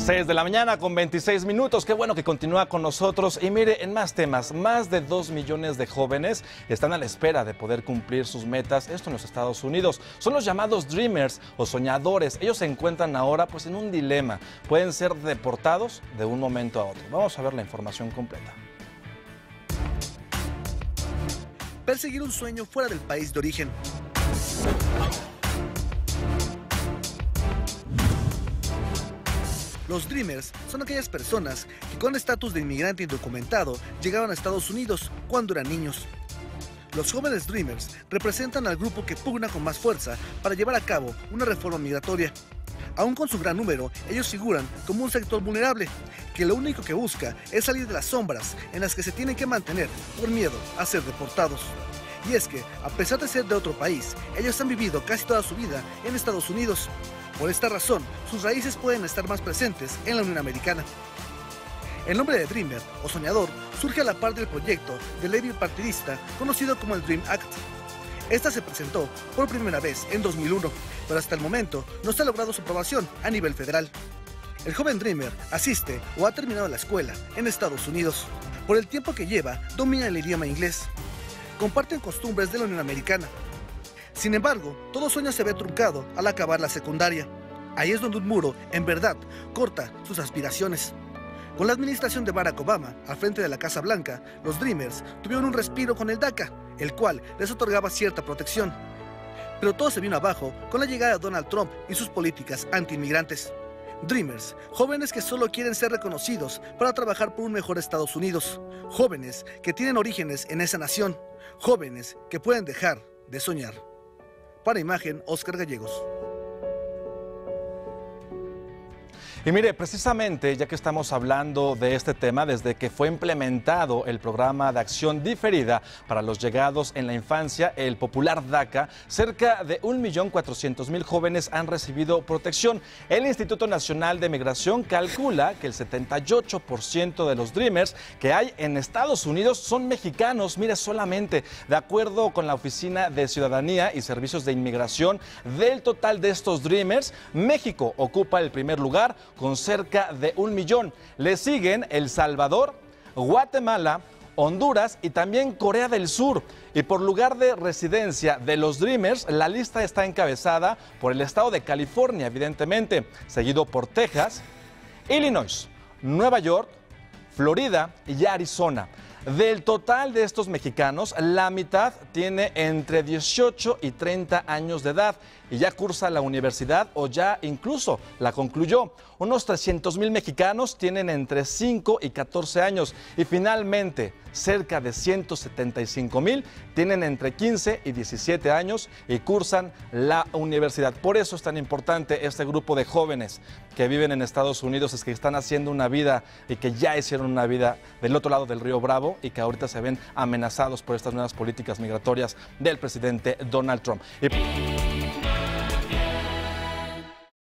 6 de la mañana con 26 minutos. Qué bueno que continúa con nosotros. Y mire, en más temas, más de 2 millones de jóvenes están a la espera de poder cumplir sus metas, esto en los Estados Unidos. Son los llamados dreamers o soñadores. Ellos se encuentran ahora pues en un dilema. Pueden ser deportados de un momento a otro. Vamos a ver la información completa. Perseguir un sueño fuera del país de origen. Los Dreamers son aquellas personas que con estatus de inmigrante indocumentado llegaron a Estados Unidos cuando eran niños. Los jóvenes Dreamers representan al grupo que pugna con más fuerza para llevar a cabo una reforma migratoria. Aún con su gran número, ellos figuran como un sector vulnerable, que lo único que busca es salir de las sombras en las que se tienen que mantener por miedo a ser deportados. Y es que, a pesar de ser de otro país, ellos han vivido casi toda su vida en Estados Unidos. Por esta razón, sus raíces pueden estar más presentes en la Unión Americana. El nombre de Dreamer o soñador surge a la par del proyecto del ley partidista conocido como el Dream Act. Esta se presentó por primera vez en 2001, pero hasta el momento no se ha logrado su aprobación a nivel federal. El joven Dreamer asiste o ha terminado la escuela en Estados Unidos. Por el tiempo que lleva, domina el idioma inglés. Comparten costumbres de la Unión Americana. Sin embargo, todo sueño se ve truncado al acabar la secundaria. Ahí es donde un muro, en verdad, corta sus aspiraciones. Con la administración de Barack Obama al frente de la Casa Blanca, los Dreamers tuvieron un respiro con el DACA, el cual les otorgaba cierta protección. Pero todo se vino abajo con la llegada de Donald Trump y sus políticas anti-inmigrantes. Dreamers, jóvenes que solo quieren ser reconocidos para trabajar por un mejor Estados Unidos, jóvenes que tienen orígenes en esa nación, jóvenes que pueden dejar de soñar. Para imagen, Oscar Gallegos. Y mire, precisamente ya que estamos hablando de este tema, desde que fue implementado el programa de acción diferida para los llegados en la infancia, el popular DACA, cerca de 1.400.000 jóvenes han recibido protección. El Instituto Nacional de Migración calcula que el 78% de los Dreamers que hay en Estados Unidos son mexicanos. Mire, solamente de acuerdo con la Oficina de Ciudadanía y Servicios de Inmigración, del total de estos Dreamers, México ocupa el primer lugar con cerca de un millón. Le siguen El Salvador, Guatemala, Honduras y también Corea del Sur. Y por lugar de residencia de los Dreamers, la lista está encabezada por el estado de California, evidentemente, seguido por Texas, Illinois, Nueva York, Florida y Arizona. Del total de estos mexicanos, la mitad tiene entre 18 y 30 años de edad y ya cursa la universidad o ya incluso la concluyó. Unos 300 mil mexicanos tienen entre 5 y 14 años y finalmente cerca de 175 mil tienen entre 15 y 17 años y cursan la universidad. Por eso es tan importante este grupo de jóvenes que viven en Estados Unidos, es que están haciendo una vida y que ya hicieron una vida del otro lado del río Bravo y que ahorita se ven amenazados por estas nuevas políticas migratorias del presidente Donald Trump.